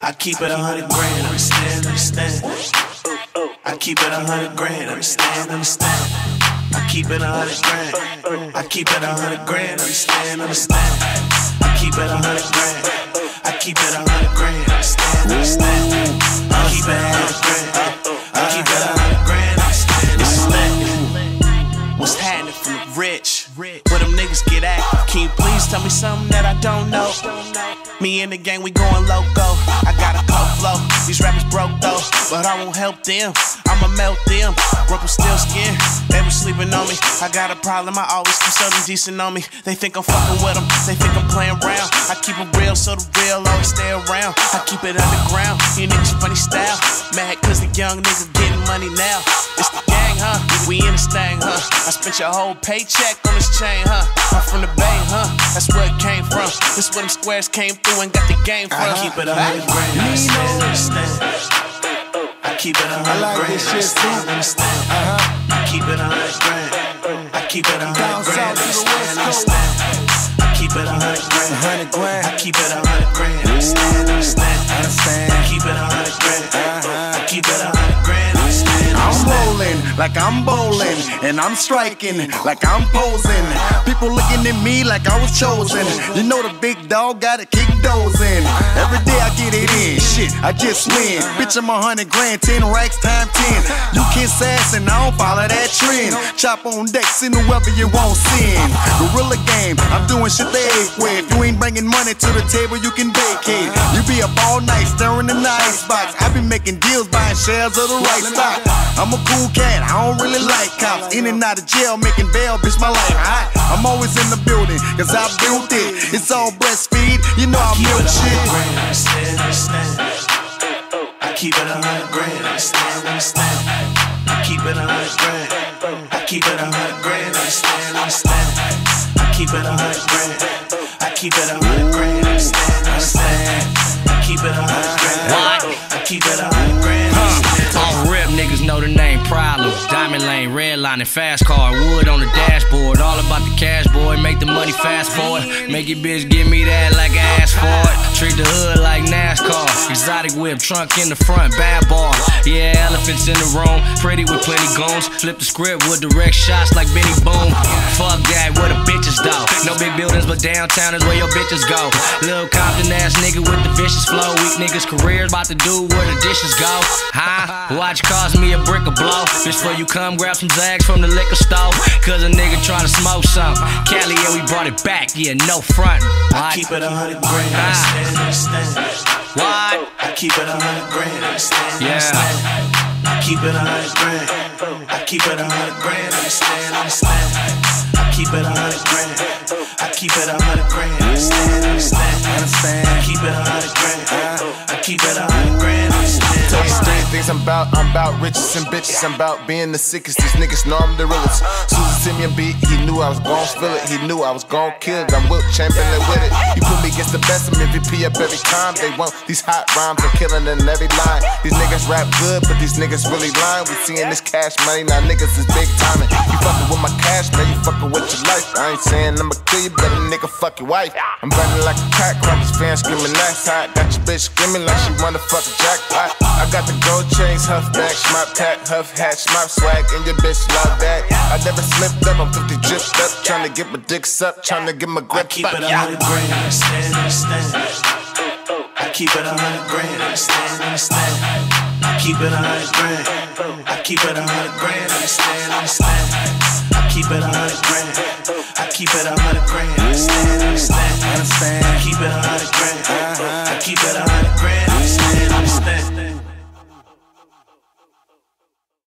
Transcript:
I keep it a hundred grand, understand, understand. I keep it a hundred grand, understand, understand. I keep it a hundred grand. I keep it a hundred grand, understand, understand. I keep it a hundred grand. I keep it a hundred grand, understand, understand. I keep it a hundred grand. I keep it a hundred grand, understand, understand. What's happening from the rich? Where them niggas get at? Can you please tell me something that I don't know? Me and the gang, we going loco. I got a cold flow. These rappers broke though, but I won't help them. I'ma melt them. Was still skin. They was sleeping on me. I got a problem. I always keep something decent on me. They think I'm fucking with them. They think I'm playing around. I keep it real, so the real always stay around. I keep it underground. You niggas funny style. Mad cause the young niggas getting money now. It's the gang, huh? We in this thing, huh? I spent your whole paycheck on this chain, huh? I'm from the Bay, huh? That's where it came from. This where them squares came through and got the game from. I keep it a hundred grand, understand, understand. I keep it a hundred like grand, this shit too. understand, understand. I keep it a hundred grand. I keep it a hundred grand, to understand, understand. I keep it a hundred grand. A hundred grand. I keep it a hundred grand, like I'm bowling, and I'm striking like I'm posing. People looking at me like I was chosen. You know the big dog got to kick those. Every day I get it in, shit, I just win. Bitch, I'm a hundred grand, ten racks time ten. You kiss ass and I don't follow that trend. Chop on deck, send whoever you want send. Gorilla game, I'm doing shit they. If you ain't bringing money to the table, you can vacate. You be up all night stirring in the icebox. I be making deals, buying shares of the right stock. I'm a cool cat, I don't really like cops. In and out of jail, making bail, bitch, my life hot. I'm always in the building, cause I built it. It's all breastfeed, you know I milk it a hundred shit. grand, understand, understand. I keep it a hundred grand, understand, understand. I keep it a hundred grand. I keep it a hundred grand, understand, understand. I keep it a hundred grand. I keep it a hundred grand, understand, understand. I keep it a hundred grand. I keep it a hundred grand, niggas know the name Problems, Diamond lane, red line, and fast car. Wood on the dashboard. All about the cash, boy. Make the money fast forward. Make your bitch give me that like I asked for it. Treat the hood like NASCAR. Exotic whip, trunk in the front, bad bar. Yeah, elephants in the room. Pretty with plenty goons. Flip the script with direct shots like Benny Boom. Fuck that, where the bitches though. No big buildings, but downtown is where your bitches go. Lil Compton ass nigga with the vicious flow. Weak niggas' careers about to do where the dishes go. Huh? Watch cost me a brick of blow. Bitch, before you come grab some Zags from the liquor store. Cause a nigga tryna smoke some. Cali, yeah, we brought it back. Yeah, no front. I keep it a hundred grand, understand. Ah. What? I keep it a hundred grand, understand, Yeah. understand. I keep it a hundred grand. I keep it a hundred grand, understand, understand. I keep it a hundred grand. I keep it a hundred grand, understand. Understand. I keep it a hundred grand. I keep it a hundred grand, things I'm about. I'm about riches and bitches. I'm about being the sickest. These niggas know I'm the realest. Susan me a beat. He knew I was gon' spill it. He knew I was gon' kill it. I'm Wilt Chamberlain with it. You put me against the best. I'm MVP up every time. They want these hot rhymes. I'm killing in every line. These niggas rap good, but these niggas really lying. We seeing this cash money. Now niggas is big timing. You fucking with my cash, man. You fucking with your life. I ain't saying I'ma kill you, but a nigga fuck your wife. I'm running like a crack crackers fan screaming that's hot. Got your bitch screaming like she wanna fuck a jackpot. I got the gold chains, huff back, schmop tat, huff hat, schmop swag, and your bitch love that. I never slipped up, I'm 50 dripped up, trying to get my dicks up, trying to get my I keep it a hundred grand, understand, understand. I keep it a hundred grand, understand, understand. I keep it a hundred grand. I keep it a hundred grand, understand, understand. I keep it a hundred grand. I keep it a hundred grand, understand, understand.